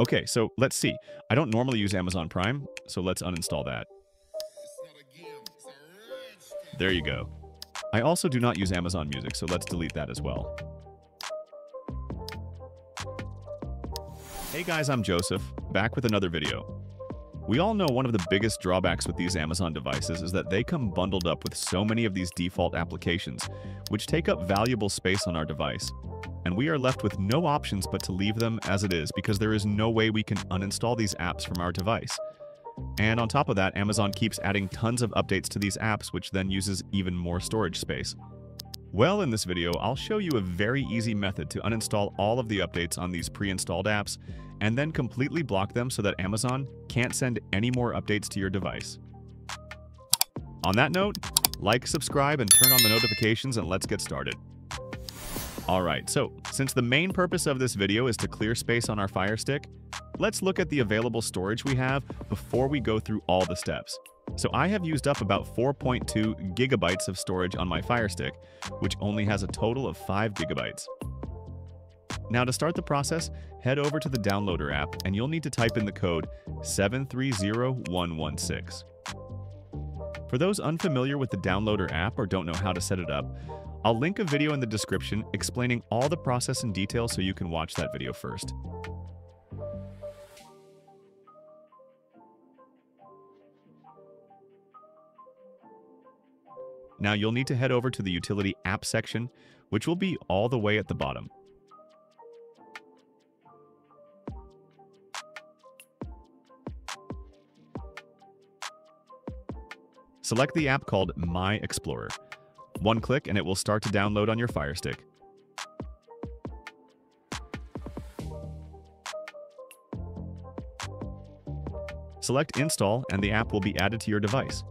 Okay, so let's see. I don't normally use Amazon Prime, so let's uninstall that. There you go. I also do not use Amazon Music, so let's delete that as well. Hey guys, I'm Joseph, back with another video. We all know one of the biggest drawbacks with these Amazon devices is that they come bundled up with so many of these default applications, which take up valuable space on our device. And we are left with no options but to leave them as it is because there is no way we can uninstall these apps from our device. And on top of that, Amazon keeps adding tons of updates to these apps, which then uses even more storage space. Well, in this video, I'll show you a very easy method to uninstall all of the updates on these pre-installed apps and then completely block them so that Amazon can't send any more updates to your device. On that note, like, subscribe, and turn on the notifications and let's get started. Alright, so since the main purpose of this video is to clear space on our Fire Stick, let's look at the available storage we have before we go through all the steps. So I have used up about 4.2 gigabytes of storage on my Fire Stick, which only has a total of 5 gigabytes. Now to start the process, head over to the Downloader app and you'll need to type in the code 730116. For those unfamiliar with the Downloader app or don't know how to set it up, I'll link a video in the description explaining all the process in detail so you can watch that video first. Now you'll need to head over to the Utility App section, which will be all the way at the bottom. Select the app called MiXplorer. One click and it will start to download on your Fire Stick. Select Install and the app will be added to your device.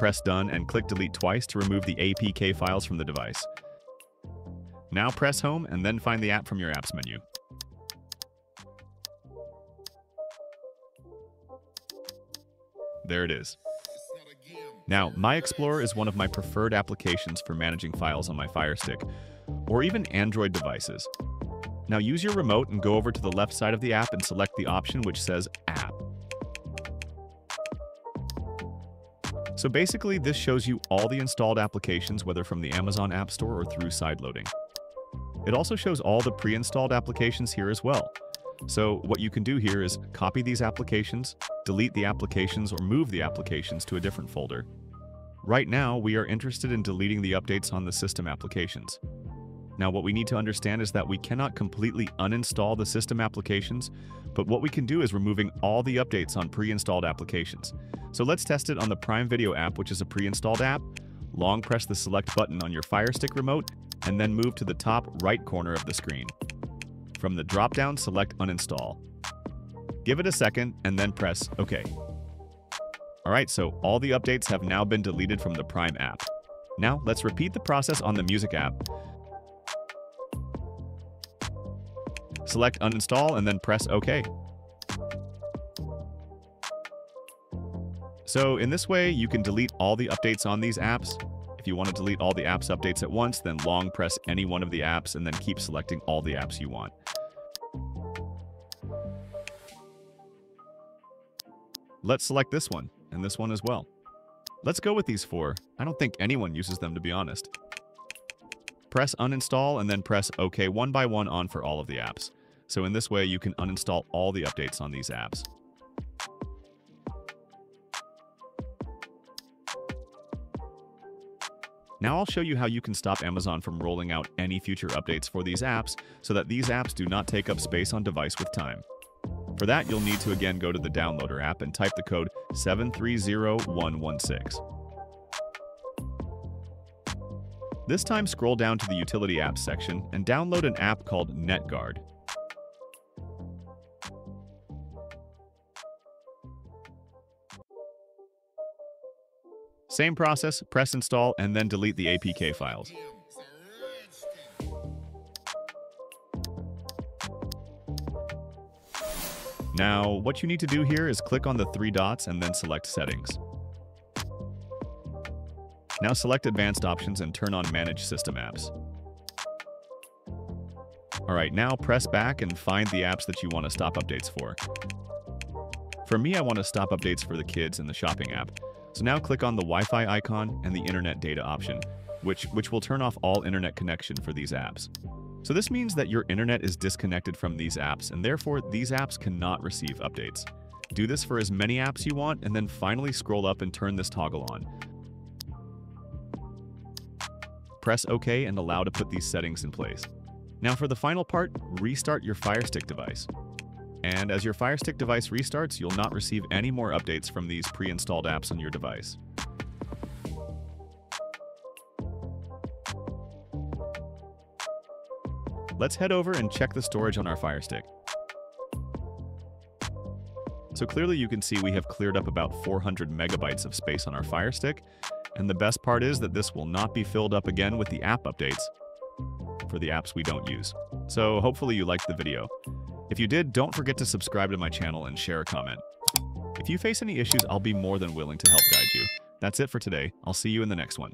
Press Done and click Delete twice to remove the APK files from the device. Now press Home and then find the app from your Apps menu. There it is. Now, MiXplorer is one of my preferred applications for managing files on my Fire Stick, or even Android devices. Now use your remote and go over to the left side of the app and select the option which says App. So basically, this shows you all the installed applications, whether from the Amazon App Store or through sideloading. It also shows all the pre-installed applications here as well, so what you can do here is copy these applications, delete the applications, or move the applications to a different folder. Right now, we are interested in deleting the updates on the system applications. Now, what we need to understand is that we cannot completely uninstall the system applications, but what we can do is removing all the updates on pre-installed applications. So let's test it on the Prime Video app, which is a pre-installed app. Long press the select button on your Fire Stick remote, and then move to the top right corner of the screen. From the drop-down, select Uninstall. Give it a second and then press OK. Alright, so all the updates have now been deleted from the Prime app. Now, let's repeat the process on the Music app. Select Uninstall and then press OK. So in this way, you can delete all the updates on these apps if you want to delete all the apps updates at once, then long press any one of the apps and then keep selecting all the apps you want. Let's select this one, and this one as well. Let's go with these four. I don't think anyone uses them to be honest. Press uninstall and then press OK one by one on for all of the apps. So in this way, you can uninstall all the updates on these apps. Now I'll show you how you can stop Amazon from rolling out any future updates for these apps so that these apps do not take up space on device with time. For that, you'll need to again go to the Downloader app and type the code 730116. This time scroll down to the Utility Apps section and download an app called NetGuard. Same process, press install, and then delete the APK files. Now, what you need to do here is click on the three dots and then select Settings. Now select Advanced Options and turn on Manage System Apps. Alright, now press back and find the apps that you want to stop updates for. For me, I want to stop updates for the kids in the shopping app. So now click on the Wi-Fi icon and the internet data option, which, which will turn off all internet connection for these apps. So this means that your internet is disconnected from these apps, and therefore these apps cannot receive updates. Do this for as many apps you want, and then finally scroll up and turn this toggle on. Press OK and allow to put these settings in place. Now for the final part, restart your Fire Stick device. And as your Fire Stick device restarts, you'll not receive any more updates from these pre-installed apps on your device. Let's head over and check the storage on our Fire Stick. So clearly you can see we have cleared up about 400 megabytes of space on our Fire Stick, and the best part is that this will not be filled up again with the app updates for the apps we don't use. So hopefully you liked the video. If you did, don't forget to subscribe to my channel and share a comment. If you face any issues, I'll be more than willing to help guide you. That's it for today. I'll see you in the next one.